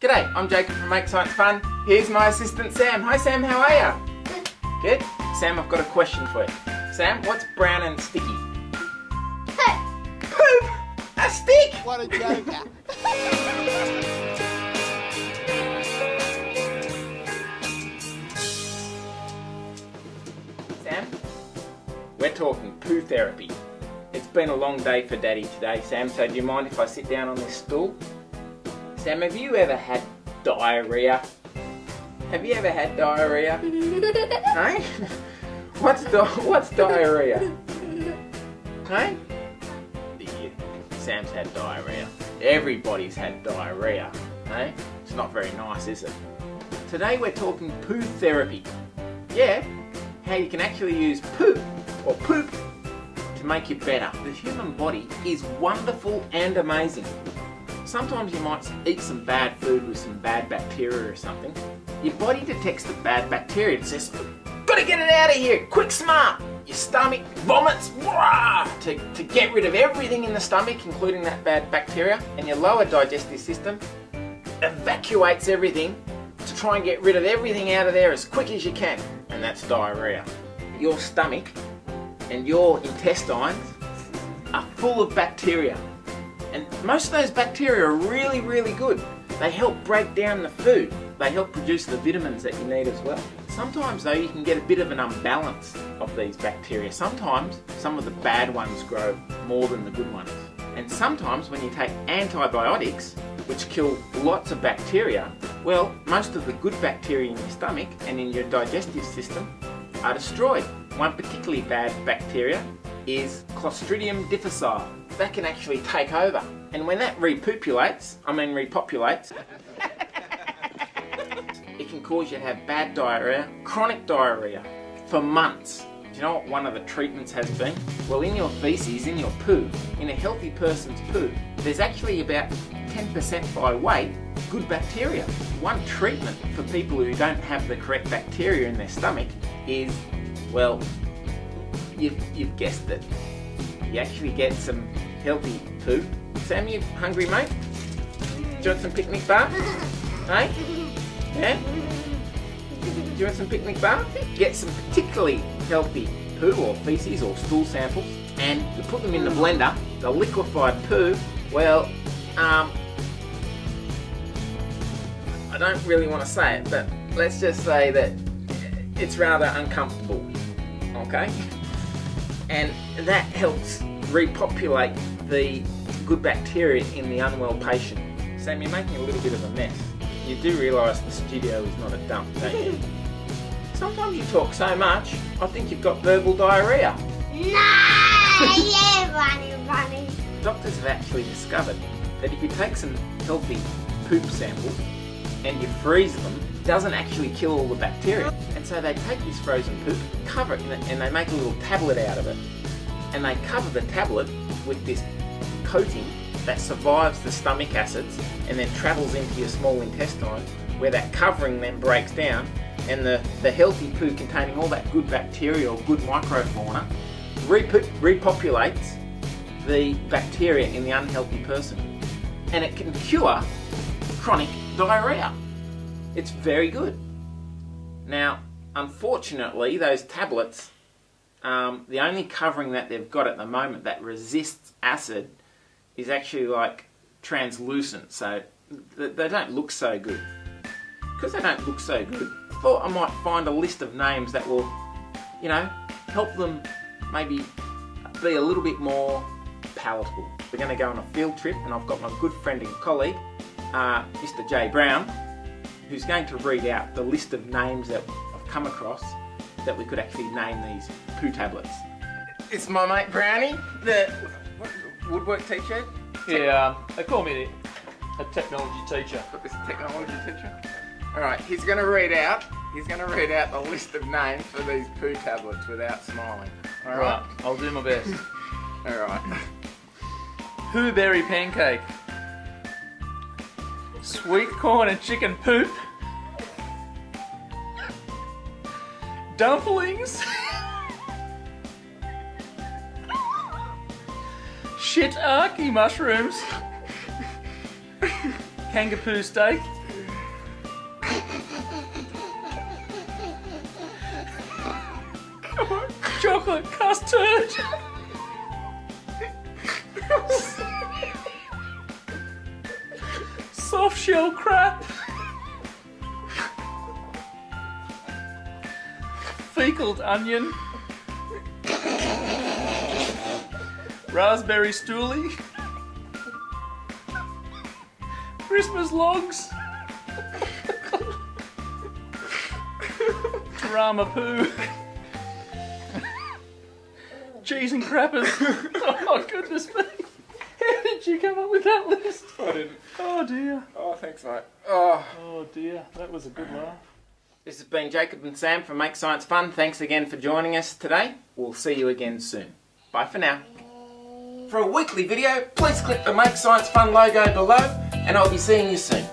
G'day, I'm Jacob from Make Science Fun. Here's my assistant Sam. Hi Sam, how are you? Good. Sam, I've got a question for you. Sam, what's brown and sticky? Poop. Poop! A stick! What a joker. Sam, we're talking poo therapy. It's been a long day for Daddy today, Sam, so do you mind if I sit down on this stool? Sam, have you ever had diarrhea? Have you ever had diarrhea? hey? What's, di what's diarrhea? Hey? Yeah, Sam's had diarrhea. Everybody's had diarrhea. Hey? It's not very nice, is it? Today we're talking poo therapy. Yeah, how you can actually use poo or poop to make you better. The human body is wonderful and amazing. Sometimes you might eat some bad food with some bad bacteria or something. Your body detects the bad bacteria and says, Gotta get it out of here, quick smart! Your stomach vomits to, to get rid of everything in the stomach, including that bad bacteria, and your lower digestive system evacuates everything to try and get rid of everything out of there as quick as you can, and that's diarrhea. Your stomach and your intestines are full of bacteria, and most of those bacteria are really, really good. They help break down the food. They help produce the vitamins that you need as well. Sometimes though you can get a bit of an unbalance of these bacteria. Sometimes some of the bad ones grow more than the good ones. And sometimes when you take antibiotics, which kill lots of bacteria, well, most of the good bacteria in your stomach and in your digestive system are destroyed. One particularly bad bacteria is Clostridium difficile. That can actually take over. And when that repopulates, I mean repopulates, it can cause you to have bad diarrhea, chronic diarrhea, for months. Do you know what one of the treatments has been? Well, in your feces, in your poo, in a healthy person's poo, there's actually about 10% by weight good bacteria. One treatment for people who don't have the correct bacteria in their stomach is, well, you've, you've guessed it. You actually get some healthy poo. Sam, you hungry, mate? Do you want some picnic bar? Hey? Yeah? Do you want some picnic bar? Get some particularly healthy poo or feces or stool samples and you put them in the blender. The liquefied poo, well, um, I don't really want to say it, but let's just say that it's rather uncomfortable, okay? And that helps repopulate the good bacteria in the unwell patient. Sam, you're making a little bit of a mess. You do realise the studio is not a dump, don't you? Sometimes you talk so much, I think you've got verbal diarrhea. No, yeah, running, running. Doctors have actually discovered that if you take some healthy poop samples and you freeze them, doesn't actually kill all the bacteria. And so they take this frozen poop, cover it, and they make a little tablet out of it. And they cover the tablet with this coating that survives the stomach acids and then travels into your small intestine where that covering then breaks down and the, the healthy poo containing all that good bacteria or good microfauna repo- repopulates the bacteria in the unhealthy person. And it can cure chronic diarrhea. It's very good. Now, unfortunately, those tablets, um, the only covering that they've got at the moment that resists acid is actually like translucent, so th- they don't look so good. Because they don't look so good, I thought I might find a list of names that will, you know, help them maybe be a little bit more palatable. We're going to go on a field trip, and I've got my good friend and colleague, uh, Mr. Jay Brown, who's going to read out the list of names that I've come across that we could actually name these poo tablets. It's my mate Brownie, the woodwork teacher. Yeah, they call me a technology teacher. This technology teacher. All right, he's going to read out. He's going to read out the list of names for these poo tablets without smiling. All Right, right. I'll do my best. All right. Hooberry pancake sweet corn and chicken poop, dumplings, shiitake mushrooms, kangaroo steak, chocolate custard. Soft shell crap. Feckled onion. Raspberry stoolie. Christmas logs. Drama poo. Cheese and crappers. Oh my goodness me. How did you come up with that list? I didn't. Oh dear. Oh, thanks, mate. Oh. Oh dear. That was a good laugh. This has been Jacob and Sam from Make Science Fun. Thanks again for joining us today. We'll see you again soon. Bye for now. For a weekly video, please click the Make Science Fun logo below, and I'll be seeing you soon.